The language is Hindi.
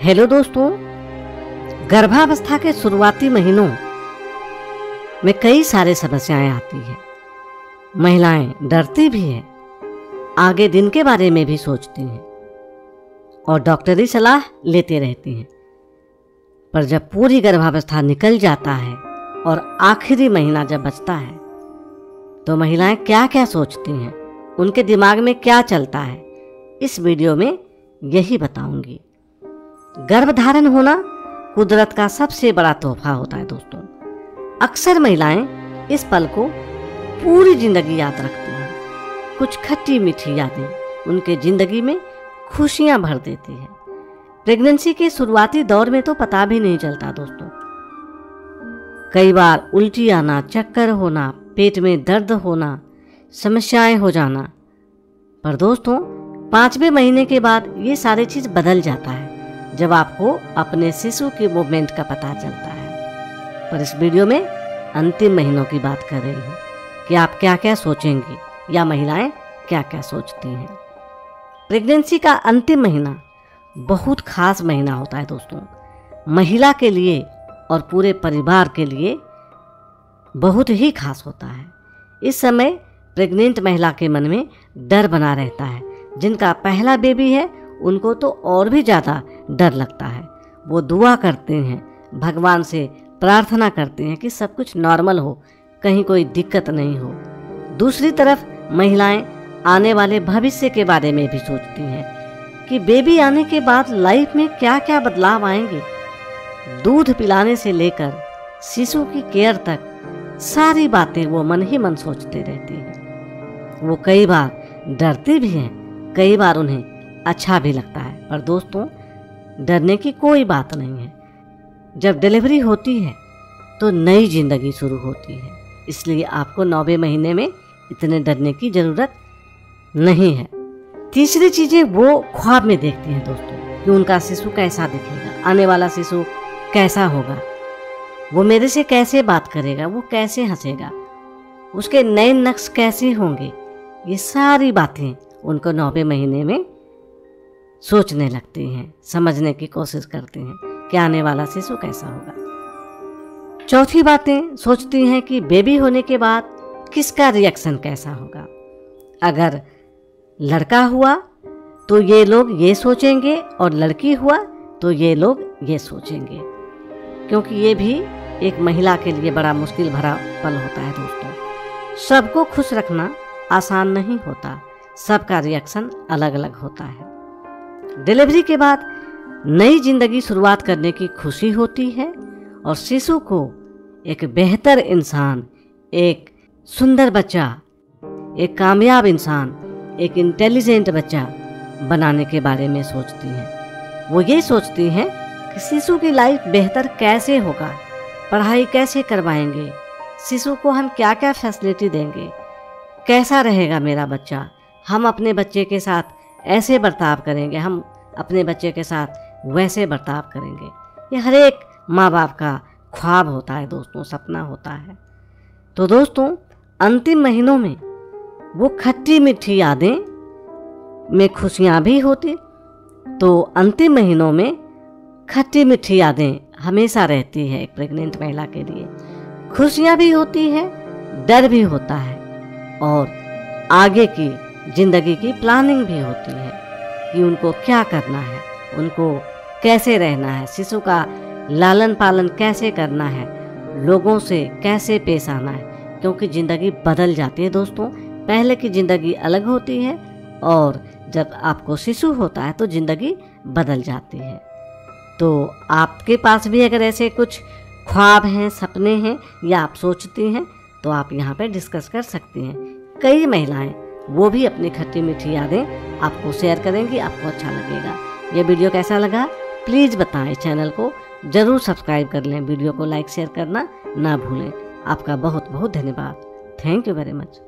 हेलो दोस्तों, गर्भावस्था के शुरुआती महीनों में कई सारे समस्याएँ आती हैं। महिलाएँ डरती भी हैं, आगे दिन के बारे में भी सोचती हैं और डॉक्टरी सलाह लेते रहती हैं। पर जब पूरी गर्भावस्था निकल जाता है और आखिरी महीना जब बचता है तो महिलाएँ क्या क्या सोचती हैं, उनके दिमाग में क्या चलता है, इस वीडियो में यही बताऊँगी। गर्भधारण होना कुदरत का सबसे बड़ा तोहफा होता है दोस्तों। अक्सर महिलाएँ इस पल को पूरी ज़िंदगी याद रखती हैं। कुछ खट्टी मीठी यादें उनके ज़िंदगी में खुशियाँ भर देती है। प्रेगनेंसी के शुरुआती दौर में तो पता भी नहीं चलता दोस्तों। कई बार उल्टी आना, चक्कर होना, पेट में दर्द होना, समस्याएँ हो जाना। पर दोस्तों, पाँचवें महीने के बाद ये सारी चीज़ बदल जाता है। जब आपको अपने शिशु के मूवमेंट का पता चलता है। पर इस वीडियो में अंतिम महीनों की बात कर रही हूँ कि आप क्या क्या सोचेंगी या महिलाएँ क्या क्या सोचती हैं। प्रेगनेंसी का अंतिम महीना बहुत खास महीना होता है दोस्तों। महिला के लिए और पूरे परिवार के लिए बहुत ही खास होता है। इस समय प्रेग्नेंट महिला के मन में डर बना रहता है। जिनका पहला बेबी है, उनको तो और भी ज़्यादा डर लगता है। वो दुआ करते हैं, भगवान से प्रार्थना करते हैं कि सब कुछ नॉर्मल हो, कहीं कोई दिक्कत नहीं हो। दूसरी तरफ़ महिलाएँ आने वाले भविष्य के बारे में भी सोचती हैं कि बेबी आने के बाद लाइफ में क्या क्या बदलाव आएँगे। दूध पिलाने से लेकर शिशु की केयर तक सारी बातें वो मन ही मन सोचते रहती हैं। वो कई बार डरती भी हैं, कई बार उन्हें अच्छा भी लगता है। पर दोस्तों डरने की कोई बात नहीं है। जब डिलीवरी होती है तो नई ज़िंदगी शुरू होती है। इसलिए आपको नौवे महीने में इतने डरने की ज़रूरत नहीं है। तीसरी चीज़ें वो ख्वाब में देखती हैं दोस्तों, कि उनका शिशु कैसा दिखेगा, आने वाला शिशु कैसा होगा। वो मेरे से कैसे बात करेगा, वो कैसे हंसेगा, उसके नए नक्श कैसे होंगे, ये सारी बातें उनको नौवे महीने में सोचने लगती हैं, समझने की कोशिश करती हैं कि आने वाला शिशु कैसा होगा। चौथी बातें, सोचती हैं कि बेबी होने के बाद किसका रिएक्शन कैसा होगा। अगर लड़का हुआ तो ये लोग ये सोचेंगे, और लड़की हुआ तो ये लोग ये सोचेंगे। क्योंकि ये भी एक महिला के लिए बड़ा मुश्किल भरा पल होता है दोस्तों। सबको खुश रखना आसान नहीं होता। सबका रिएक्शन अलग अलग होता है। डिलीवरी के बाद नई ज़िंदगी शुरुआत करने की खुशी होती है और शिशु को एक बेहतर इंसान, एक सुंदर बच्चा, एक कामयाब इंसान, एक इंटेलिजेंट बच्चा बनाने के बारे में सोचती हैं। वो ये सोचती हैं कि शिशु की लाइफ बेहतर कैसे होगा, पढ़ाई कैसे करवाएँगे, शिशु को हम क्या क्या फैसिलिटी देंगे, कैसा रहेगा मेरा बच्चा, हम अपने बच्चे के साथ ऐसे बर्ताव करेंगे, हम अपने बच्चे के साथ वैसे बर्ताव करेंगे। ये हर एक माँ बाप का ख्वाब होता है, दोस्तों, सपना होता है। तो दोस्तों, अंतिम महीनों में वो खट्टी मीठी यादें में खुशियाँ भी होती तो अंतिम महीनों में खट्टी मीठी यादें हमेशा रहती है एक प्रेग्नेंट महिला के लिए। खुशियाँ भी होती हैं, डर भी होता है और आगे की ज़िंदगी की प्लानिंग भी होती है। कि उनको क्या करना है, उनको कैसे रहना है, शिशु का लालन पालन कैसे करना है, लोगों से कैसे पेश आना है, क्योंकि ज़िंदगी बदल जाती है दोस्तों। पहले की ज़िंदगी अलग होती है और जब आपको शिशु होता है तो ज़िंदगी बदल जाती है। तो आपके पास भी अगर ऐसे कुछ ख्वाब हैं, सपने हैं या आप सोचती हैं तो आप यहाँ पर डिस्कस कर सकती हैं। कई महिलाएँ, वो भी अपनी खट्टी मीठी यादें आपको शेयर करेंगी, आपको अच्छा लगेगा। ये वीडियो कैसा लगा? प्लीज़ बताएँ चैनल को। ज़रूर सब्सक्राइब कर लें। वीडियो को लाइक शेयर करना ना भूलें। आपका बहुत बहुत धन्यवाद। Thank you very much